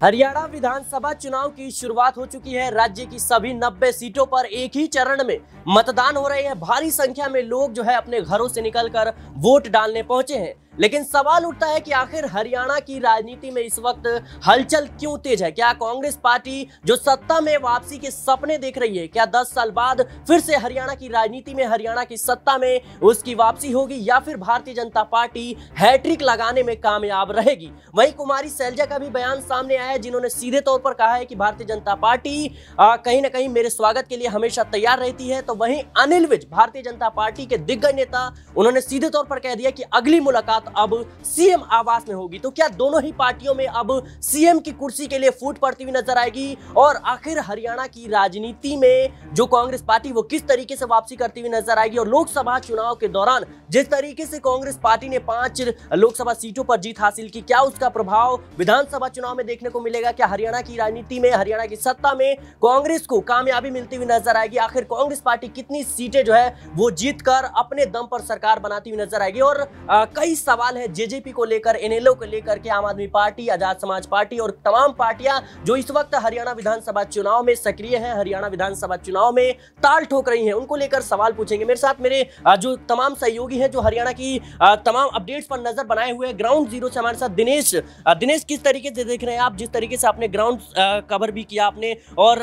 हरियाणा विधानसभा चुनाव की शुरुआत हो चुकी है। राज्य की सभी 90 सीटों पर एक ही चरण में मतदान हो रहे हैं। भारी संख्या में लोग जो है अपने घरों से निकलकर वोट डालने पहुँचे हैं। लेकिन सवाल उठता है कि आखिर हरियाणा की राजनीति में इस वक्त हलचल क्यों तेज है? क्या कांग्रेस पार्टी जो सत्ता में वापसी के सपने देख रही है, क्या 10 साल बाद फिर से हरियाणा की राजनीति में, हरियाणा की सत्ता में उसकी वापसी होगी या फिर भारतीय जनता पार्टी हैट्रिक लगाने में कामयाब रहेगी? वहीं कुमारी सैलजा का भी बयान सामने आया है, जिन्होंने सीधे तौर पर कहा है कि भारतीय जनता पार्टी कहीं ना कहीं मेरे स्वागत के लिए हमेशा तैयार रहती है। तो वहीं अनिल विज, भारतीय जनता पार्टी के दिग्गज नेता, उन्होंने सीधे तौर पर कह दिया कि अगली मुलाकात अब सीएम आवास में होगी। तो क्या दोनों ही पार्टियों में अब सीएम की कुर्सी के लिए फूट पड़ती हुई नज़र आएगी? और आखिर हरियाणा की राजनीति में जो कांग्रेस पार्टी, वो किस तरीके से वापसी करती हुई नज़र आएगी? और लोकसभा चुनाव के दौरान जिस तरीके से कांग्रेस पार्टी ने पाँच लोकसभा सीटों पर जीत हासिल की, क्या उसका प्रभाव विधानसभा चुनाव में देखने को मिलेगा? क्या हरियाणा की राजनीति में, हरियाणा की सत्ता में कांग्रेस को कामयाबी मिलती हुई नज़र आएगी? आखिर कांग्रेस पार्टी कितनी सीटें जो है, वो जीत कर अपने दम पर सरकार बनाती हुई नज़र आएगी? और कई सवाल है जेजेपी को लेकर, एनएलओ को लेकर के आम आदमी पार्टी, आज़ाद समाज पार्टी और तमाम पार्टियाँ जो इस वक्त हरियाणा विधानसभा चुनाव में सक्रिय है, हरियाणा विधानसभा चुनाव में ताल ठोक रही है। उनको लेकर सवाल पूछेंगे। मेरे साथ मेरे जो तमाम सहयोगी है, जो हरियाणा की तमाम अपडेट्स पर नज़र बनाए हुए ग्राउंड ज़ीरो से हमारे साथ दिनेश दिनेश किस तरीके से देख रहे हैं आप? जिस तरीके से आपने ग्राउंड कवर भी किया आपने और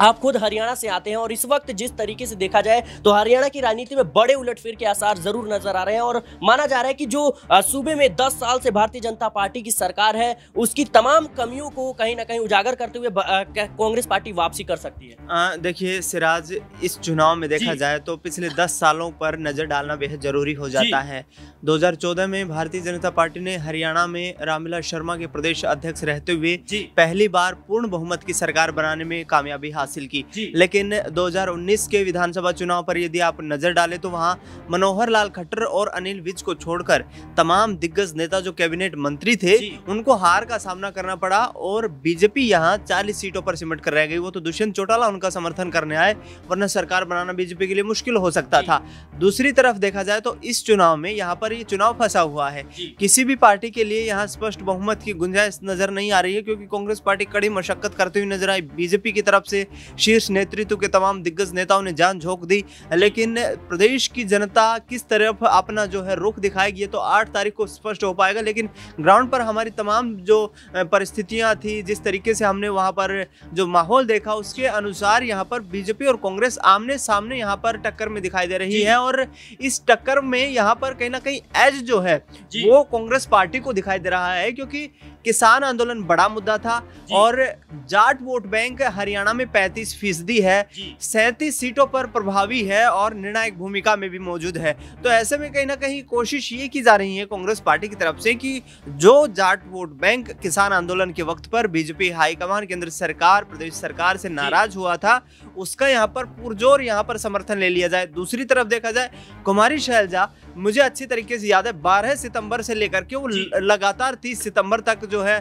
आप खुद हरियाणा से आते हैं और इस वक्त जिस तरीके से देखा जाए तो हरियाणा की राजनीति में बड़े उलटफेर के आसार ज़रूर नज़र आ रहे हैं और माना जा रहा है कि जो सूबे में 10 साल से भारतीय जनता पार्टी की सरकार है उसकी तमाम कमियों को कहीं ना कहीं उजागर करते हुए कांग्रेस पार्टी वापसी कर सकती है। देखिए सिराज इस चुनाव में देखा जाए तो पिछले दस सालों पर नज़र डालना बेहद ज़रूरी हो जाता है। दो हज़ार चौदह में भारतीय जनता पार्टी ने हरियाणा में रामविलास शर्मा के प्रदेश अध्यक्ष रहते हुए पहली बार पूर्ण बहुमत की सरकार बनाने में कामयाबी हासिल हासिल की। लेकिन 2019 के विधानसभा चुनाव पर यदि आप नज़र डालें तो वहाँ मनोहर लाल खट्टर और अनिल विज को छोड़कर तमाम दिग्गज नेता जो कैबिनेट मंत्री थे उनको हार का सामना करना पड़ा और बीजेपी यहाँ चालीस सीटों पर सिमट कर रह गई। वो तो दुष्यंत चौटाला उनका समर्थन करने आए वरना सरकार बनाना बीजेपी के लिए मुश्किल हो सकता था। दूसरी तरफ़ देखा जाए तो इस चुनाव में यहाँ पर ये चुनाव फंसा हुआ है। किसी भी पार्टी के लिए यहाँ स्पष्ट बहुमत की गुंजाइश नज़र नहीं आ रही है क्योंकि कांग्रेस पार्टी कड़ी मशक्कत करते हुए नज़र आई। बीजेपी की तरफ़ से शीर्ष नेतृत्व के तमाम दिग्गज नेताओं ने जान झोंक दी। लेकिन प्रदेश की जनता किस तरफ़ अपना जो है रुख दिखाएगी ये तो आठ तारीख को स्पष्ट हो पाएगा। लेकिन ग्राउंड पर हमारी तमाम जो परिस्थितियाँ थी जिस तरीके से हमने वहाँ पर जो माहौल देखा उसके अनुसार यहाँ पर बीजेपी और कांग्रेस आमने सामने यहाँ पर टक्कर में दिखाई दे रही है और इस टक्कर में यहाँ पर कहीं ना कहीं एज जो है वो कांग्रेस पार्टी को दिखाई दे रहा है। क्योंकि किसान आंदोलन बड़ा मुद्दा था और जाट वोट बैंक हरियाणा में 35 फ़ीसदी है। सैंतीस सीटों पर प्रभावी है और निर्णायक भूमिका में भी मौजूद है। तो ऐसे में कहीं ना कहीं कोशिश ये की जा रही है कांग्रेस पार्टी की तरफ़ से कि जो जाट वोट बैंक किसान आंदोलन के वक्त पर बीजेपी हाईकमान केंद्र सरकार प्रदेश सरकार से नाराज़ हुआ था उसका यहाँ पर पुरजोर यहाँ पर समर्थन ले लिया जाए। दूसरी तरफ़ देखा जाए कुमारी शैलजा मुझे अच्छी तरीके से याद है बारह सितंबर से लेकर के वो लगातार तीस सितंबर तक जो है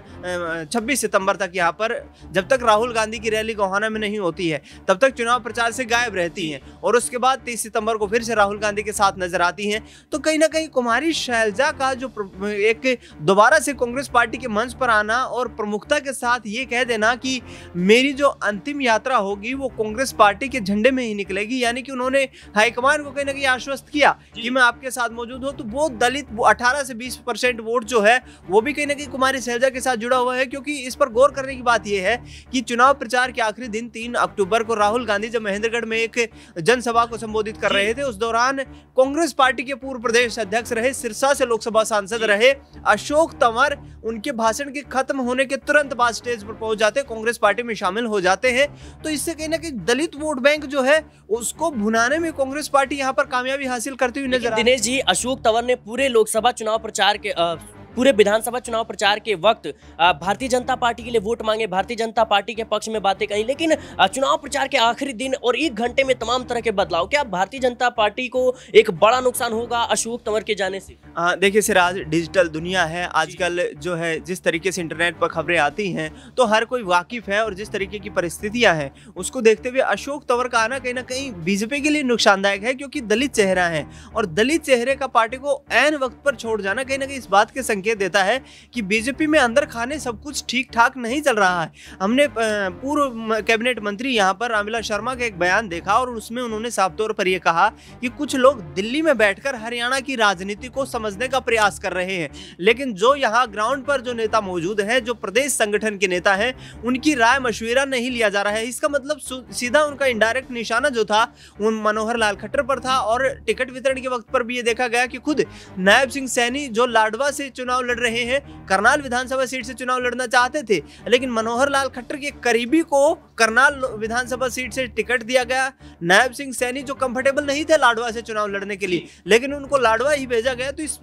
छब्बीस सितंबर तक यहाँ पर जब तक राहुल गांधी की रैली गोहाना में नहीं होती है तब तक चुनाव प्रचार से गायब रहती हैं और उसके बाद तीस सितंबर को फिर से राहुल गांधी के साथ नज़र आती हैं। तो कहीं ना कहीं कुमारी शैलजा का जो एक दोबारा से कांग्रेस पार्टी के मंच पर आना और प्रमुखता के साथ ये कह देना कि मेरी जो अंतिम यात्रा होगी वो कांग्रेस पार्टी के झंडे में ही निकलेगी यानी कि उन्होंने हाईकमान को कहीं ना कहीं आश्वस्त किया कि मैं आपके साथ मौजूद हूँ तो वो दलित अठारह से बीस परसेंट वोट जो है वो भी कहीं ना कहीं कुमारी शैलजा के साथ जुड़ा हुआ है क्योंकि इस पर गौर करने की बात यह है कि चुनाव प्रचार के आखिरी दिन तीन अक्टूबर को राहुल गांधी जब महेंद्रगढ़ में एक जनसभा को संबोधित कर रहे थे उस दौरान कांग्रेस पार्टी के पूर्व प्रदेश अध्यक्ष रहे सिरसा से लोकसभा सांसद रहे अशोक तंवर उनके भाषण के खत्म होने के तुरंत बाद स्टेज पर पहुँच जाते कांग्रेस पार्टी में शामिल हो जाते हैं तो इससे कहीं ना कहीं दलित वोट बैंक जो है उसको भुनाने में कांग्रेस पार्टी यहाँ पर कामयाबी हासिल करती हुई नज़र दिनेश जी अशोक तंवर ने पूरे लोकसभा चुनाव प्रचार के पूरे विधानसभा चुनाव प्रचार के वक्त भारतीय जनता पार्टी के लिए वोट मांगे भारतीय जनता पार्टी के पक्ष में बातें कही लेकिन चुनाव प्रचार के आखिरी दिन और एक घंटे में तमाम तरह के बदलाव क्या भारतीय जनता पार्टी को एक बड़ा नुकसान होगा अशोक तंवर के जाने से? देखिए सिराज डिजिटल दुनिया है आजकल जो है जिस तरीके से इंटरनेट पर खबरें आती हैं तो हर कोई वाकिफ है और जिस तरीके की परिस्थितियाँ हैं उसको देखते हुए अशोक तंवर का आना कहीं ना कहीं बीजेपी के लिए नुकसानदायक है क्योंकि दलित चेहरा है और दलित चेहरे का पार्टी को एन वक्त पर छोड़ जाना कहीं ना कहीं इस बात के संकेत संकेत देता है कि बीजेपी में अंदर खाने सब कुछ ठीक ठाक नहीं चल रहा है। हमने पूर्व कैबिनेट मंत्री यहाँ पर रामविलास शर्मा का एक बयान देखा और उसमें उन्होंने साफ़ तौर पर यह कहा कि कुछ लोग दिल्ली में बैठकर हरियाणा की राजनीति को समझने का प्रयास कर रहे हैं। लेकिन जो यहाँ ग्राउंड पर जो नेता मौजूद है, जो प्रदेश संगठन के नेता है, उनकी राय मशविरा नहीं लिया जा रहा है। इसका मतलब सीधा उनका इनडायरेक्ट निशाना जो था उन मनोहर लाल खट्टर पर था और टिकट वितरण के वक्त पर भी ये देखा गया कि खुद नायब सिंह सैनी, जो लाडवा से चुनाव लड़ रहे हैं। करनाल विधानसभा सीट से चुनाव लड़ना चाहते थे लेकिन मनोहर लाल खट्टर के करीबी को करनाल विधानसभा सीट से टिकट दिया गया। नायब सिंह सैनी जो कंफर्टेबल नहीं थे लाडवा से चुनाव लड़ने के लिए लेकिन उनको लाडवा ही भेजा गया। तो इस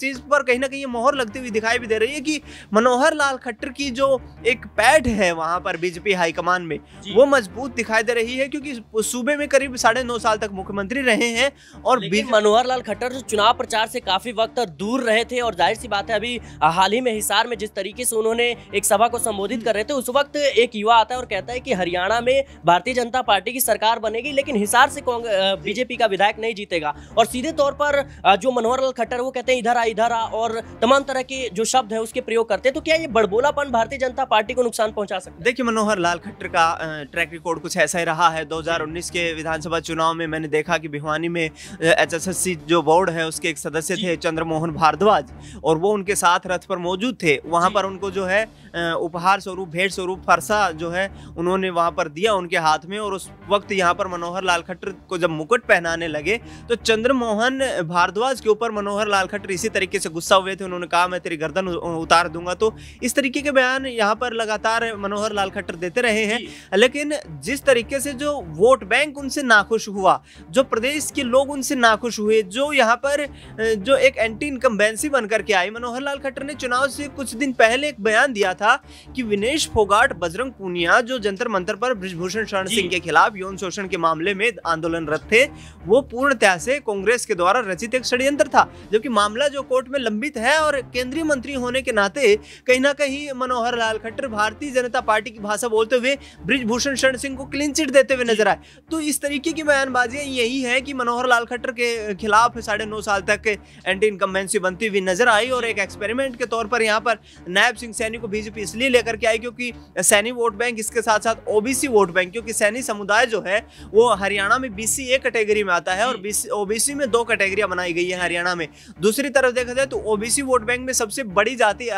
चीज़ पर कहीं ना कहीं मोहर लगती हुई दिखाई भी दे रही है कि मनोहर लाल खट्टर की जो एक पैठ है वहाँ पर बीजेपी हाईकमान में वो मज़बूत दिखाई दे रही है क्योंकि सूबे में करीब साढ़े नौ साल तक मुख्यमंत्री रहे हैं और मनोहर लाल खट्टर जो चुनाव प्रचार से काफ़ी वक्त दूर रहे थे और ज़ाहिर सी बात है अभी हाल ही में हिसार में जिस तरीके से उन्होंने एक सभा को संबोधित कर रहे थे उस वक्त एक युवा आता है और कहता है कि हरियाणा में भारतीय जनता पार्टी की सरकार बनेगी लेकिन हिसार से बीजेपी का विधायक नहीं जीतेगा। और सीधे तौर पर जो मनोहर लाल खट्टर वो कहते हैं इधर आ इधर आ और तमाम तरह के जो शब्द है उसके प्रयोग करते हैं। तो क्या ये बड़बोलापन भारतीय जनता पार्टी को नुकसान पहुँचा सकता देखिए मनोहर लाल खट्टर का ट्रैक रिकॉर्ड कुछ ऐसा ही रहा है। 2019 के विधानसभा चुनाव में मैंने देखा कि भिवानी में एच जो बोर्ड है उसके एक सदस्य थे चंद्रमोहन भारद्वाज और वो उनके साथ रथ पर मौजूद थे। वहाँ पर उनको जो है उपहार स्वरूप भेंट स्वरूप फरसा जो है उन्होंने वहाँ पर दिया उनके हाथ में और उस वक्त यहाँ पर मनोहर लाल खट्टर को जब मुकुट पहनाने लगे तो चंद्रमोहन भारद्वाज के ऊपर मनोहर लाल खट्टर इसी तरीके से गुस्सा हुए थे। उन्होंने कहा मैं तेरी गर्दन उतार दूँगा। तो इस तरीके के बयान यहाँ पर लगातार मनोहर लाल खट्टर देते रहे हैं। लेकिन जिस तरीके से जो वोट बैंक उनसे नाखुश हुआ जो प्रदेश के लोग उनसे नाखुश हुए जो यहाँ पर जो एक एंटी इनकम्बेंसी बनकर के आई मनोहर लाल खट्टर ने चुनाव से कुछ दिन पहले एक बयान दिया था कि विनेश फोगाट बजरंग पूनिया जो जंतर मंतर पर ब्रिजभूषण शरण सिंह के खिलाफ यौन शोषण के मामले में आंदोलनरत थे वो पूर्णतया से कांग्रेस के द्वारा रचित एक षड्यंत्र था जबकि मामला जो कोर्ट में लंबित है और केंद्रीय मंत्री होने के नाते कहीं ना कहीं मनोहर लाल खट्टर भारतीय जनता पार्टी की भाषा बोलते हुए ब्रिजभूषण शरण सिंह को क्लीन चिट देते हुए नज़र आए। तो इस तरीके की बयानबाजियाँ यही है कि मनोहर लाल खट्टर के खिलाफ साढ़े नौ साल तक एंटी इनकम्बेंसी बनती हुई नज़र आई और एक एक्सपेरिमेंट के तौर पर यहाँ पर नायब सिंह सैनी को बीजेपी इसलिए लेकर के आई क्योंकि सैनी वोट बैंक इसके साथ साथ ओबीसी वोट बैंक क्योंकि सैनी समुदाय जो है वो हरियाणा में बीसी ए कैटेगरी में आता है और ओबीसी में दो कैटेगरियाँ बनाई गई है हरियाणा में। दूसरी तरफ़ देखा जाए तो ओबीसी वोट बैंक में सबसे बड़ी जाति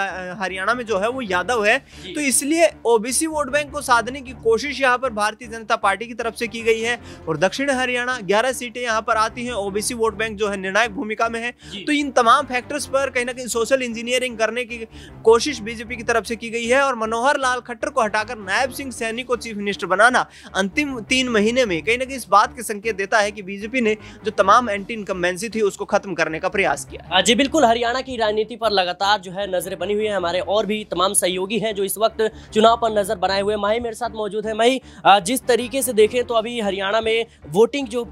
हरियाणा में जो है वो यादव है। तो इसलिए ओबीसी वोट बैंक को साधने की कोशिश यहाँ पर भारतीय जनता पार्टी की तरफ़ से की गई है और दक्षिण हरियाणा ग्यारह सीटें यहाँ पर आती हैं। ओबीसी वोट बैंक जो है निर्णायक भूमिका में है। तो इन तमाम फैक्टर्स पर कहीं ना कहीं सोशल इंजीनियरिंग करने की कोशिश बीजेपी की तरफ़ से की गई है और मनोहर लाल खट्टर को हटाकर नायब सिंह सैनी को चीफ मिनिस्टर बनाना अंतिम तीन महीने में कहीं ना कहीं इस बात के संकेत देता है कि बीजेपी ने जो तमाम एंटी इनकम्बेंसी थी उसको खत्म करने का प्रयास किया जी बिल्कुल, हरियाणा की राजनीति पर लगातार जो है नज़रें बनी हुई है। हमारे और भी तमाम सहयोगी हैं जो इस वक्त चुनाव पर नज़र बनाए हुए माही मेरे साथ मौजूद है। माही जिस तरीके से देखें तो अभी हरियाणा में वोटिंग जो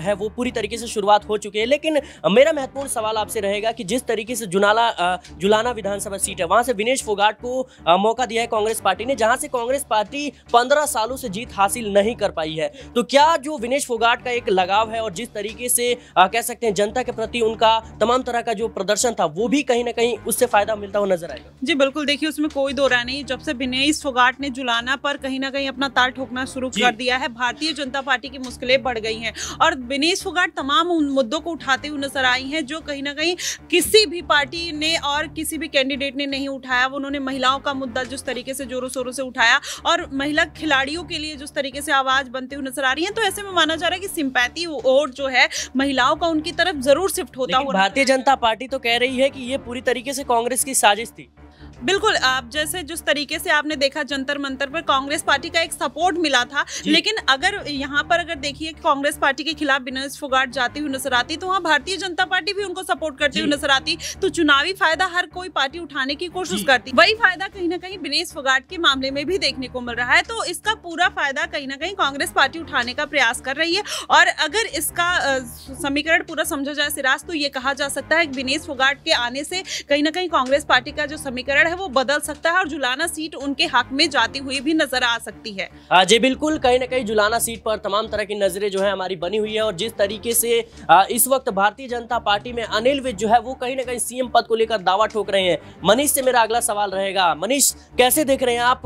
है वो पूरी तरीके से शुरुआत हो चुकी है। लेकिन मेरा महत्वपूर्ण सवाल आपसे रहेगा कि जिस तरीके से जुनाला जुलाना विधानसभा सीट है। वहाँ से विनेश फोगाट को मौका दिया है कांग्रेस पार्टी ने जहाँ से कांग्रेस पार्टी पंद्रह सालों से जीत हासिल नहीं कर पाई है। तो क्या जो विनेश फोगाट का एक लगाव है और जिस तरीके से कह सकते हैं जनता के प्रति उनका तमाम तरह का जो प्रदर्शन था वो भी कहीं ना कहीं उससे फ़ायदा मिलता हुआ नज़र आएगा। जी बिल्कुल। देखिए उसमें कोई दो राय नहीं। जब से विनेश फोगाट ने जुलाना पर कहीं ना कहीं अपना ताल ठोकना शुरू कर दिया है भारतीय जनता पार्टी की मुश्किलें बढ़ गई हैं और विनेश फोगाट तमाम उन मुद्दों को उठाते हुए नज़र आई हैं जो कहीं ना कहीं किसी भी पार्टी ने और किसी भी कैंडिडेट ने नहीं उठाया उन्होंने महिलाओं का मुद्दा जिस तरीके से जोरों शोरों से उठाया और महिला खिलाड़ियों के लिए जिस तरीके से आवाज़ बनती हुई नज़र आ रही है तो ऐसे में माना जा रहा है कि सिंपैथी वोट जो है महिलाओं का उनकी तरफ़ ज़रूर शिफ्ट होता हुआ भारतीय जनता पार्टी तो कह रही है कि ये पूरी तरीके से कांग्रेस की साजिश थी। बिल्कुल आप जैसे जिस तरीके से आपने देखा जंतर मंतर पर कांग्रेस पार्टी का एक सपोर्ट मिला था लेकिन अगर यहाँ पर अगर देखिए कांग्रेस पार्टी के खिलाफ विनेश फोगाट जाती हुई नज़र आती तो वहाँ भारतीय जनता पार्टी भी उनको सपोर्ट करती हुई नज़र आती तो चुनावी फ़ायदा हर कोई पार्टी उठाने की कोशिश करती। वही फ़ायदा कहीं ना कहीं बिनेश फोगाट के मामले में भी देखने को मिल रहा है तो इसका पूरा फ़ायदा कहीं ना कहीं कांग्रेस पार्टी उठाने का प्रयास कर रही है। और अगर इसका समीकरण पूरा समझा जाए सिराज तो ये कहा जा सकता है विनेश फोगाट के आने से कहीं ना कहीं कांग्रेस पार्टी का जो समीकरण समीकरण है, वो बदल सकता है और जुलाना सीट उनके हक में जाती हुई भी नज़र आ सकती है। जी, बिल्कुल, कहीं ना कहीं जुलाना सीट पर तमाम तरह की नज़रें जो है हमारी बनी हुई है और जिस तरीके से इस वक्त भारतीय जनता पार्टी में अनिल विज जो है, वो कहीं ना कहीं सीएम पद को लेकर दावा ठोक रहे हैं। मनीष से मेरा अगला सवाल रहेगा। मनीष, कैसे देख रहे हैं आप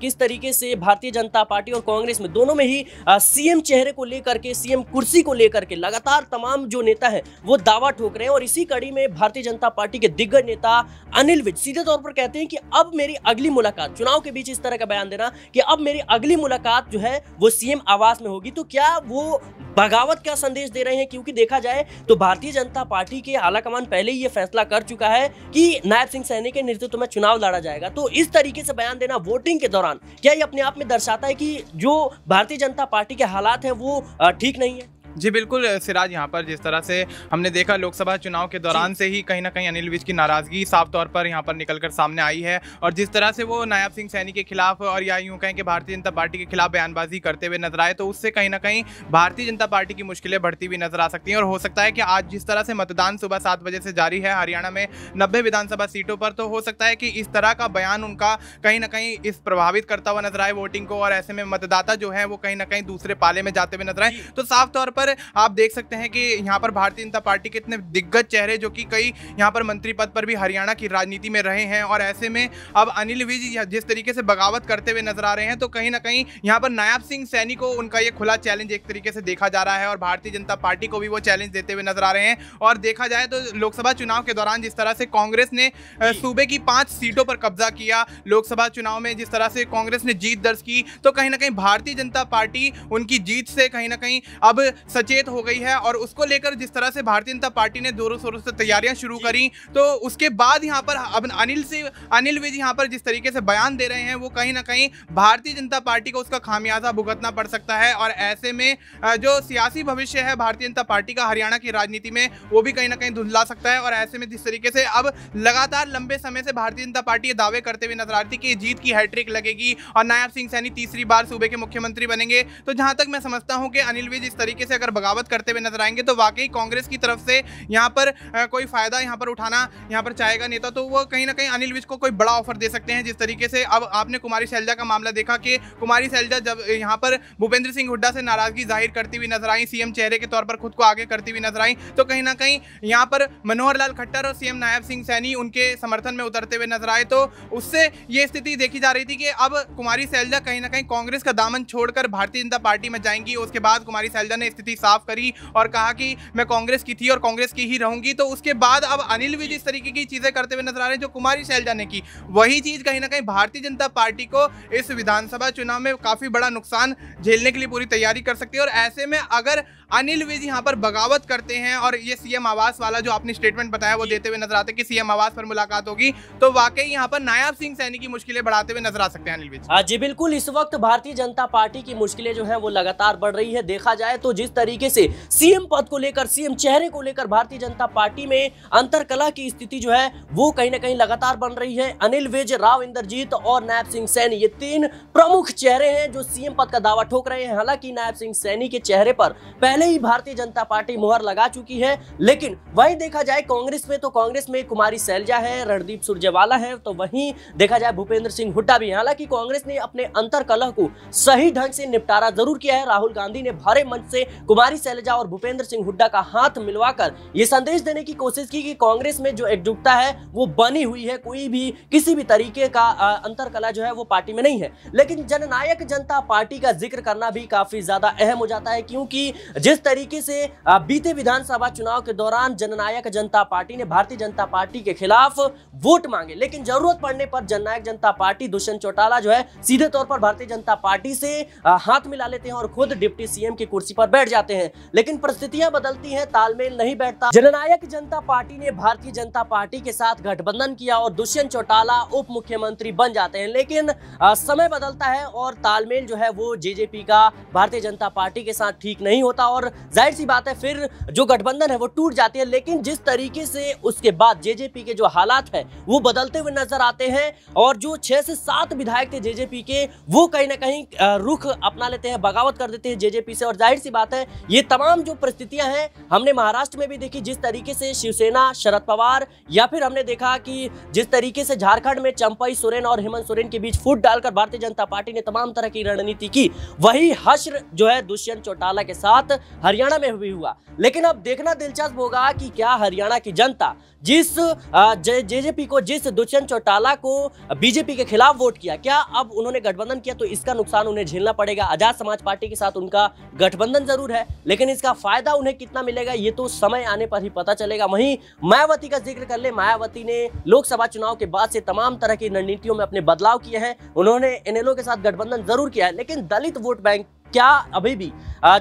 किस तरीके से भारतीय जनता पार्टी और कांग्रेस में दोनों में ही सीएम चेहरे को लेकर के, सीएम कुर्सी को लेकर के लगातार तमाम जो नेता है, वो दावा ठोक रहे हैं और इसी कड़ी में भारतीय जनता पार्टी के दिग्गज नेता अनिल विज, सीधे तौर पर कहते हैं कि अब मेरी अगली मुलाकात, चुनाव के बीच इस तरह का बयान देना कि अब मेरी अगली मुलाकात जो है, वो सीएम आवास में होगी। तो क्या वो बगावत का संदेश दे रहे हैं? क्योंकि देखा जाए तो भारतीय जनता पार्टी के आलाकमान पहले ही ये फैसला कर चुका है कि नायब सिंह सैनी के नेतृत्व में चुनाव लड़ा जाएगा। तो इस तरीके से बयान देना वोटिंग के दौरान, क्या ये अपने आप में दर्शाता है कि जो भारतीय जनता पार्टी के हालात है, वो ठीक नहीं है? जी बिल्कुल सिराज यहाँ पर जिस तरह से हमने देखा लोकसभा चुनाव के दौरान से ही कहीं ना कहीं अनिल विज की नाराज़गी साफ़ तौर पर यहाँ पर निकलकर सामने आई है और जिस तरह से वो नायब सिंह सैनी के खिलाफ और या यूँ कहें कि भारतीय जनता पार्टी के खिलाफ बयानबाजी करते हुए नज़र आए तो उससे कहीं ना कहीं भारतीय जनता पार्टी की मुश्किलें बढ़ती हुई नज़र आ सकती हैं। और हो सकता है कि आज जिस तरह से मतदान सुबह सात बजे से जारी है हरियाणा में नब्बे विधानसभा सीटों पर तो हो सकता है कि इस तरह का बयान उनका कहीं ना कहीं इस प्रभावित करता हुआ नज़र आए वोटिंग को और ऐसे में मतदाता जो है वो कहीं ना कहीं दूसरे पाले में जाते हुए नज़र आए। तो साफ़ तौर पर आप देख सकते सकते हैं कि यहाँ पर भारतीय जनता पार्टी के इतने दिग्गज चेहरे जो कि कई यहाँ पर मंत्री पद पर भी हरियाणा की राजनीति में रहे हैं और ऐसे में अब अनिल विज जिस तरीके से बगावत करते हुए नज़र आ रहे हैं तो कहीं ना कहीं यहाँ पर नायब सिंह सैनी को उनका ये खुला चैलेंज एक तरीके से देखा जा रहा है और भारतीय जनता पार्टी को भी वो चैलेंज देते हुए नज़र आ रहे हैं। और देखा जाए तो लोकसभा चुनाव के दौरान जिस तरह से कांग्रेस ने सूबे की पाँच सीटों पर कब्जा किया लोकसभा चुनाव में जिस तरह से कांग्रेस ने जीत दर्ज की तो कहीं ना कहीं भारतीय जनता पार्टी उनकी जीत से कहीं ना कहीं अब सचेत हो गई है और उसको लेकर जिस तरह से भारतीय जनता पार्टी ने जोरों शोरों से तैयारियाँ शुरू करी तो उसके बाद यहाँ पर अब अनिल से अनिल विज यहाँ पर जिस तरीके से बयान दे रहे हैं वो कहीं ना कहीं भारतीय जनता पार्टी को उसका खामियाजा भुगतना पड़ सकता है और ऐसे में जो सियासी भविष्य है भारतीय जनता पार्टी का हरियाणा की राजनीति में वो भी कहीं ना कहीं धुंधला सकता है और ऐसे में जिस तरीके से अब लगातार लंबे समय से भारतीय जनता पार्टी ये दावे करते हुए नज़र आ आती कि जीत की हैट्रिक लगेगी और नायब सिंह सैनी तीसरी बार सूबे के मुख्यमंत्री बनेंगे। तो जहाँ तक मैं समझता हूँ कि अनिल विज इस तरीके से अगर बगावत करते हुए नज़र आएँगे तो वाकई कांग्रेस की तरफ़ से यहाँ पर कोई फ़ायदा यहाँ पर उठाना यहाँ पर चाहेगा नेता तो वो कहीं ना कहीं अनिल विज को कोई बड़ा ऑफ़र दे सकते हैं। जिस तरीके से अब आपने कुमारी शैलजा का मामला देखा कि कुमारी शैलजा जब यहाँ पर भूपेंद्र सिंह हुड्डा से नाराज़गी ज़ाहिर करती हुई नज़र आई, सीएम चेहरे के तौर पर खुद को आगे करती हुई नज़र आई तो कहीं ना कहीं यहाँ पर मनोहर लाल खट्टर और सीएम नायब सिंह सैनी उनके समर्थन में उतरते हुए नज़र आए तो उससे ये स्थिति देखी जा रही थी कि अब कुमारी सैलजा कहीं ना कहीं कांग्रेस का दामन छोड़कर भारतीय जनता पार्टी में जाएँगी। उसके बाद कुमारी सैलजा ने स्थिति साफ़ करी और कहा कि मैं कांग्रेस की थी और कांग्रेस की ही रहूँगी। तो उसके बाद अब अनिल विज इस तरीके की चीज़ें करते हुए नज़र आ रहे हैं जो कुमारी शैलजा ने की। वही चीज़ कहीं ना कहीं भारतीय जनता पार्टी को इस विधानसभा चुनाव में काफ़ी बड़ा नुकसान झेलने के लिए पूरी तैयारी कर सकती है। और ऐसे में अगर अनिल विज यहाँ पर बगावत करते हैं और ये सीएम आवास वाला जो आपने स्टेटमेंट बताया वो देते हुए नज़र आते हैं कि सीएम आवास पर मुलाकात होगी तो वाकई यहाँ पर नायाब सिंह सैनी की मुश्किलें बढ़ाते हुए नज़र आ सकते हैं अनिल विज। जी, बिल्कुल, इस वक्त भारतीय जनता पार्टी की मुश्किलें जो है वो लगातार बढ़ रही है। देखा जाए तो जिस तरीके से सीएम पद को लेकर, सीएम चेहरे को लेकर भारतीय जनता पार्टी में अंतर कला की स्थिति जो है, वो कहीं ना कहीं लगातार बन रही है। अनिल विज, राव इंद्रजीत और नायब सिंह सैनी, ये तीन प्रमुख चेहरे हैं जो सीएम पद का दावा ठोक रहे हैं। हालाँकि नायब सिंह सैनी के चेहरे पर पहले ही भारतीय जनता पार्टी मुहर लगा चुकी है, लेकिन वही देखा जाए कांग्रेस में तो कांग्रेस में कुमारी सैलजा है, रणदीप सुरजेवाला है तो वहीं देखा जाए भूपेंद्र सिंह हुड्डा भी हालाँकि कांग्रेस ने अपने अंतर कलह को सही ढंग से निपटारा ज़रूर किया है। राहुल गांधी ने भारे मंच से कुमारी सैलजा और भूपेंद्र सिंह हुड्डा का हाथ मिलवाकर ये संदेश देने की कोशिश की कि कांग्रेस में जो एकजुटता है, वो बनी हुई है, कोई भी, किसी भी तरीके का अंतर कला जो है, वो पार्टी में नहीं है। लेकिन जननायक जनता पार्टी का ज़िक्र करना भी काफ़ी ज़्यादा अहम हो जाता है, क्योंकि जिस तरीके से बीते विधानसभा चुनाव के दौरान जननायक जनता पार्टी ने भारतीय जनता पार्टी के खिलाफ वोट मांगे, लेकिन ज़रूरत पड़ने पर जननायक जनता पार्टी दुष्यंत चौटाला जो है, सीधे तौर पर भारतीय जनता पार्टी से हाथ मिला लेते हैं और खुद डिप्टी सीएम की कुर्सी पर बैठ जाते हैं। लेकिन परिस्थितियाँ बदलती हैं, तालमेल नहीं बैठता। जननायक जनता पार्टी ने भारतीय जनता पार्टी के साथ गठबंधन किया और दुष्यंत चौटाला उप मुख्यमंत्री बन जाते हैं। लेकिन समय बदलता है और तालमेल जो है वो जेजेपी का भारतीय जनता पार्टी के साथ ठीक नहीं होता और ज़ाहिर सी बात है, फिर जो गठबंधन है वो टूट जाती है। लेकिन जिस तरीके से उसके बाद जेजेपी के जो हालात है, वो बदलते हुए नज़र आते हैं और जो छह से सात विधायक थे जेजेपी के, वो कहीं ना कहीं रुख अपना लेते हैं, बगावत कर देते हैं जेजेपी से। और ज़ाहिर सी बात है है ये तमाम जो परिस्थितियाँ हैं, हमने महाराष्ट्र में भी देखी, जिस तरीके से शिवसेना, शरद पवार, या फिर हमने देखा कि जिस तरीके से झारखंड में चंपई सोरेन और हेमंत सोरेन के बीच फुट डालकर भारतीय जनता पार्टी ने तमाम तरह की रणनीति की, वही हश्र जो है दुष्यंत चौटाला के साथ हरियाणा में भी हुआ। लेकिन अब देखना दिलचस्प होगा कि क्या हरियाणा की जनता जिस जेजेपी को, जिस दुष्यंत चौटाला को बीजेपी के खिलाफ वोट किया, क्या अब उन्होंने गठबंधन किया तो इसका नुकसान उन्हें झेलना पड़ेगा? आज़ाद समाज पार्टी के साथ उनका गठबंधन ज़रूर है। लेकिन इसका फ़ायदा उन्हें कितना मिलेगा, ये तो समय आने पर ही पता चलेगा। वहीं मायावती का ज़िक्र कर ले। मायावती ने लोकसभा चुनाव के बाद से तमाम तरह की रणनीतियों में अपने बदलाव किए हैं। उन्होंने एनएलओ के साथ गठबंधन ज़रूर किया है, लेकिन दलित वोट बैंक क्या अभी भी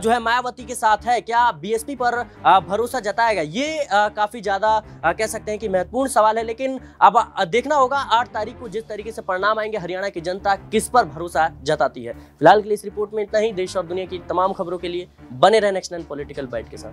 जो है मायावती के साथ है, क्या बीएसपी पर भरोसा जताएगा ये काफ़ी ज़्यादा कह सकते हैं कि महत्वपूर्ण सवाल है, लेकिन अब देखना होगा आठ तारीख को जिस तरीके से परिणाम आएँगे, हरियाणा की जनता किस पर भरोसा जताती है। फ़िलहाल के लिए इस रिपोर्ट में इतना ही। देश और दुनिया की तमाम खबरों के लिए बने रहे नेक्स्ट पॉलिटिकल बाइट के साथ।